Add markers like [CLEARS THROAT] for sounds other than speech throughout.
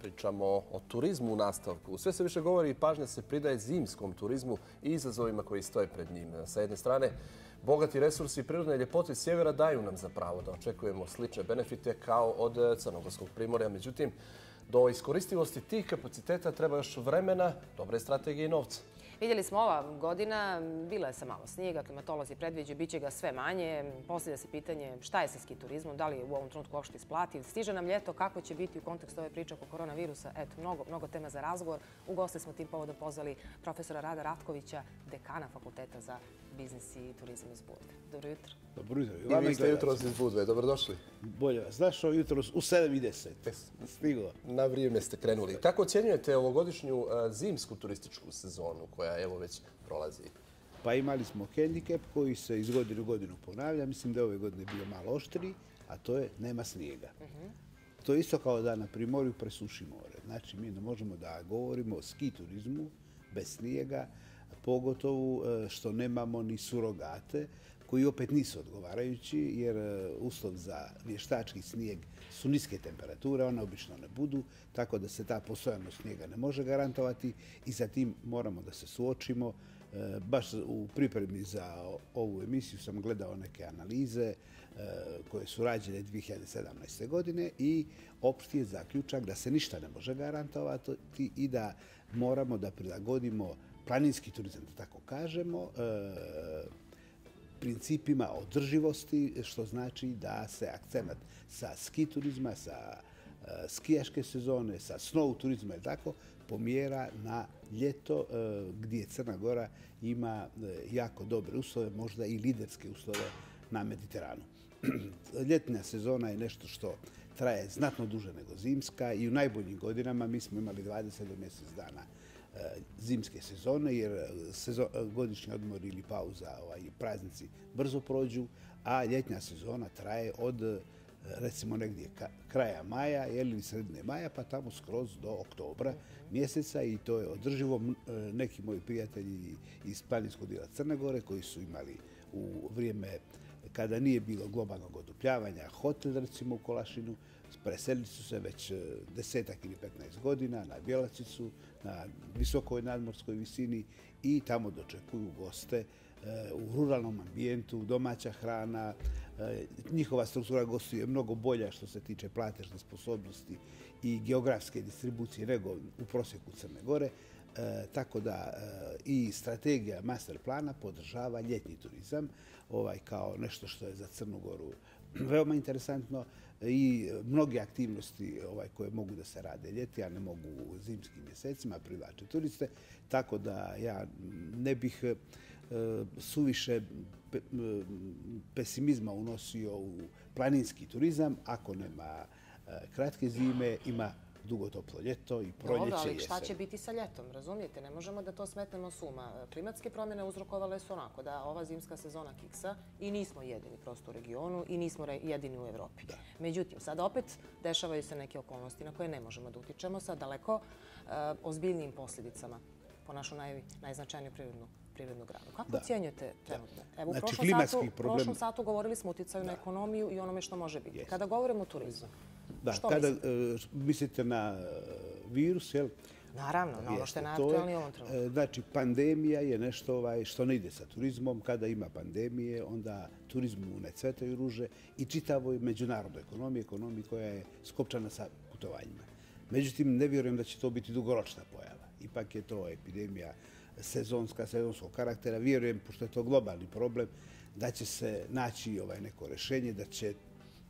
Pričamo o turizmu u nastavku. Sve se više govori i pažnja se pridaje zimskom turizmu i izazovima koji stoje pred njim. Sa jedne strane, bogati resursi i prirodne ljepote sjevera daju nam za pravo da očekujemo slične benefite kao od e, Crnogorskog primorja. Međutim, do iskoristivosti tih kapaciteta treba još vremena, dobre strategije i novca. Vidjeli smo ova godina, bila je sa malo snijega, klimatolozi predviđu, bit će ga sve manje. Poslije se pitanje šta je sa ski turizmom, da li je u ovom trenutku uopšte isplati. Stiže nam ljeto, kako će biti u kontekstu ove priče oko koronavirusa. Eto, mnogo, mnogo tema za razgovor. U goste smo tim povodom pozvali profesora Rada Ratkovića, dekana Fakulteta za biznis i turizam iz Budve. Dobro jutro. Dobro jutro. I vi ste jutro iz Budve, dobrodošli. Bolje vas. Znaš što jutro u 7.10. Stigo. Na vrijeme ste krenuli. Kako ocjenjujete ovogodišnju e, zimsku turističku sezonu koja evo već prolazi? Pa imali smo handicap koji se iz godine u godinu ponavlja. Mislim da je ove godine bio malo oštri, a to je nema snijega. To je isto kao da na primorju presuši more. Znači, mi ne možemo da govorimo o ski turizmu bez snijega, pogotovo e, što nemamo ni surogate, koji opet nisu odgovarajući, jer e, uslov za vještački snijeg su niske temperature, one obično ne budu, tako da se ta postojanost snijega ne može garantovati i za tim moramo da se suočimo. E, baš u pripremi za ovu emisiju sam gledao neke analize koje su rađene 2017. godine i opšti je zaključak da se ništa ne može garantovati i da moramo da prilagodimo planinski turizam, da tako kažemo, e, principima održivosti, što znači da se akcenat sa ski turizma, sa e, skijaške sezone, sa snow turizma i tako, pomjera na ljeto e, gdje Crna Gora ima jako dobre uslove, možda i liderske uslove na Mediteranu. [CLEARS THROAT] Ljetna sezona je nešto što traje znatno duže nego zimska i u najboljim godinama mi smo imali 20 do mjesec dana zimske sezone, jer e, sezon, godišnji odmor ili pauza, ovaj, praznici brzo prođu, a ljetnja sezona traje od e, recimo negdje kraja maja ili sredine maja, pa tamo skroz do oktobra mjeseca i to je održivo. E, neki moji prijatelji iz planinskog dijela Crne Gore koji su imali u vrijeme kada nije bilo globalnog odupljavanja, hotel recimo u Kolašinu, preselili su se već e, desetak ili 15 godina na Bjelacicu, na visokoj nadmorskoj visini i tamo dočekuju goste e, u ruralnom ambijentu, domaća hrana. E, njihova struktura gostuje je mnogo bolja što se tiče platežne sposobnosti i geografske distribucije nego u prosjeku Crne Gore. E, tako da e, i strategija master plana podržava ljetni turizam ovaj kao nešto što je za Crnu Goru [CLEARS THROAT] veoma interesantno i mnoge aktivnosti ovaj koje mogu da se rade ljeti, a ne mogu u zimskim mjesecima privlače turiste. Tako da ja ne bih e, suviše pesimizma unosio u planinski turizam ako nema e, kratke zime, ima dugo toplo ljeto i proljeće Dobro, ali šta će biti sa ljetom, razumijete? Ne možemo da to smetnemo suma. Klimatske promjene uzrokovale su onako da ova zimska sezona kiksa i nismo jedini prosto u regionu i nismo jedini u Evropi. Međutim, sad opet dešavaju se neke okolnosti na koje ne možemo da utičemo sa daleko eh, ozbiljnijim posljedicama po našu najznačajniju prirodnu granu. Kako ocjenjujete trenutno? Evo, u znači, prošlom satu govorili smo o uticaju na ekonomiju i onome što može biti. Kada govorimo o turizmu, Da, kada e, mislite na e, virus, jel? Naravno, na ono što je najaktualnije u ovom trenutku. E, znači, pandemija je nešto ovaj, što ne ide sa turizmom. Kada ima pandemije, onda turizmu ne cvetaju ruže i čitavoj međunarodnoj ekonomiji, ekonomiji koja je skopčana sa putovanjima. Međutim, ne vjerujem da će to biti dugoročna pojava. Ipak je to epidemija sezonska, sezonskog karaktera. Vjerujem, pošto je to globalni problem, da će se naći ovaj neko rešenje, da će,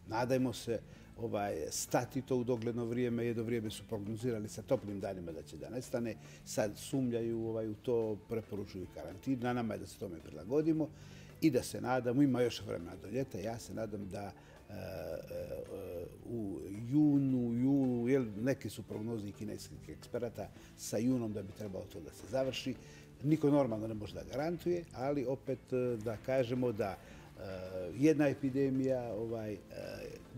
nadajmo se, ovaj, stati to u dogledno vrijeme. Jedno vrijeme su prognozirali sa toplim danima da će da nestane. Sad sumljaju ovaj, u to, preporučuju karantin. Na nama je da se tome prilagodimo i da se nadamo, ima još vremena do ljeta, ja se nadam da e, e, u junu, julu, jel, neke su prognoze kineskih eksperata sa junom da bi trebalo to da se završi. Niko normalno ne može da garantuje, ali opet e, da kažemo da e, jedna epidemija ovaj, e,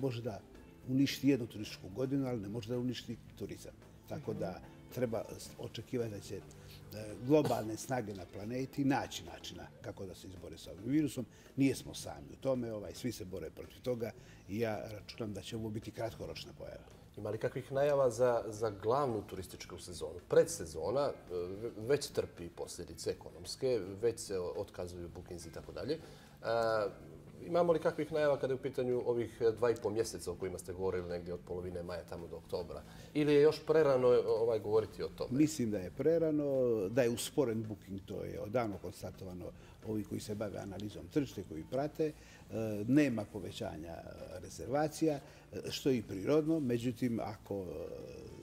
može da uništi jednu turističku godinu, ali ne može da uništi turizam. Tako da treba očekivati da će e, globalne snage na planeti naći načina kako da se izbore sa ovim virusom. Nije smo sami u tome, ovaj, svi se bore protiv toga i ja računam da će ovo biti kratkoročna pojava. Ima li kakvih najava za, za glavnu turističku sezonu? Predsezona e, već trpi posljedice ekonomske, već se otkazuju bookings i tako dalje. E, Imamo li kakvih najava kada je u pitanju ovih eh, dva i po mjeseca o kojima ste govorili negdje od polovine maja tamo do oktobra? Ili je još prerano eh, ovaj, govoriti o tome? Mislim da je prerano, da je usporen booking, to je odavno konstatovano ovi koji se bave analizom tržište, koji prate. Eh, nema povećanja rezervacija, što je i prirodno. Međutim, ako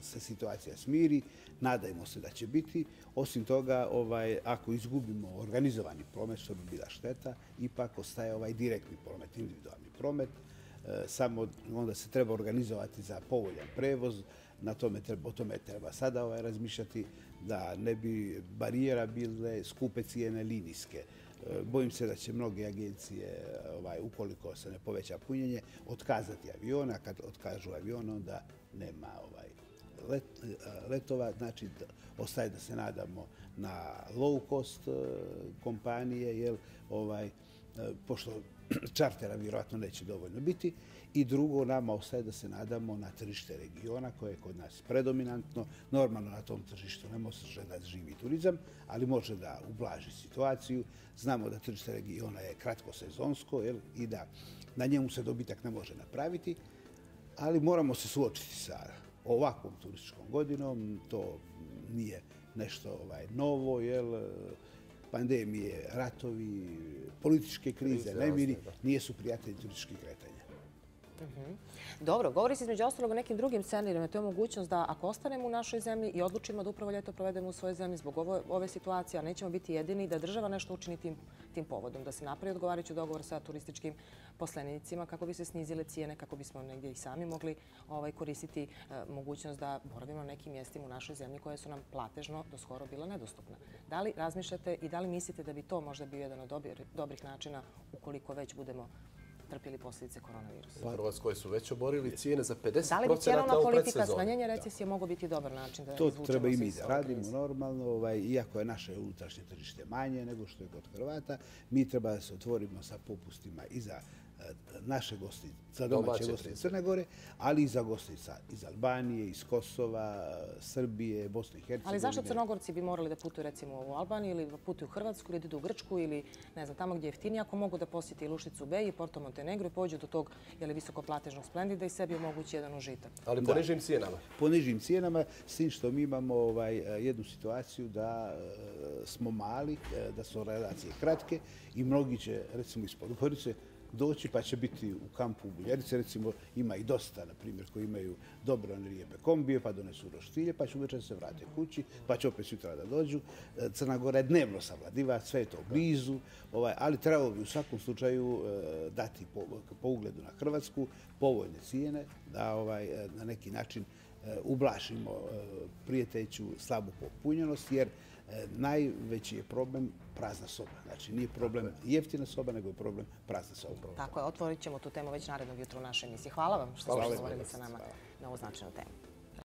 se situacija smiri, nadajmo se da će biti. Osim toga, ovaj, ako izgubimo organizovani promet, što bi bila šteta, ipak ostaje ovaj direktni promet, individualni promet. E, samo onda se treba organizovati za povoljan prevoz, na tome treba, o tome treba sada ovaj, razmišljati da ne bi barijera bile skupe cijene linijske. E, bojim se da će mnoge agencije, ovaj, ukoliko se ne poveća punjenje, otkazati aviona. Kad otkažu avion, onda nema ovaj, let, e, letova. Znači, ostaje da se nadamo na low cost e, kompanije, jer ovaj, e, pošto [CLEARS THROAT] čartera vjerojatno neće dovoljno biti. I drugo, nama ostaje da se nadamo na tržište regiona koje je kod nas predominantno. Normalno na tom tržištu ne može da živi turizam, ali može da ublaži situaciju. Znamo da tržište regiona je kratko sezonsko jel, i da na njemu se dobitak ne može napraviti, ali moramo se suočiti sa ovakvom turističkom godinom. To nije nešto ovaj novo, jel, pandemije, ratovi, političke krize, nemiri, nije su prijatelji turističkih kretanja. Mhm. Dobro, govori se između ostalog o nekim drugim scenarijima. To je mogućnost da ako ostanemo u našoj zemlji i odlučimo da upravo ljeto provedemo u svojoj zemlji zbog ove situacije, a nećemo biti jedini, da država nešto učini tim povodom, da se napravi odgovarajući dogovor sa turističkim poslenicima kako bi se snizile cijene, kako bismo negdje i sami mogli ovaj, koristiti e, mogućnost da boravimo na nekim mjestima u našoj zemlji koje su nam platežno do skoro bila nedostupna. Da li razmišljate i da li mislite da bi to možda bio jedan od dobrih načina ukoliko već budemo trpili posljedice koronavirusa. U Hrvatskoj su već oborili cijene za 50% Da li bi cijenovna politika smanjenja recesije mogo biti dobar način da To treba i mi da radimo normalno, ovaj, iako je naše unutrašnje tržište manje nego što je kod Hrvata, mi treba da se otvorimo sa popustima i za naše gosti, za domaće gosti iz Crne Gore, ali i za gosti iz Albanije, iz Kosova, Srbije, Bosne i Hercegovine. Ali zašto Crnogorci bi morali da putuju recimo u Albaniju ili da putuju u Hrvatsku ili da idu u Grčku ili ne znam, tamo gdje je jeftinije, ako mogu da posjeti Lušicu Bej i Porto Montenegro i pođu do tog visokoplatežnog splendida i sebi omogući jedan užitak. Ali po nižim cijenama? Po nižim cijenama, s tim što mi imamo ovaj, jednu situaciju da e, smo mali, e, da su relacije kratke i mnogi će, recimo iz Podgorice, doći pa će biti u kampu u Buljerice. Recimo ima i dosta, na primjer, koji imaju dobro lijepe kombije pa donesu roštilje pa će uvečer se vrate kući pa će opet sutra da dođu. E, Crna Gora je dnevno savladiva, sve je to blizu, ovaj, ali trebalo bi u svakom slučaju e, dati po, po ugledu na Hrvatsku povoljne cijene da ovaj, e, na neki način ublašimo prijeteću slabu popunjenost jer najveći je problem prazna soba. Znači, nije problem jeftina soba, nego je problem prazna soba. Tako je, otvorit ćemo tu temu već narednog jutra u našoj emisiji. Hvala vam što ste govorili sa nama na ovu značajnu temu.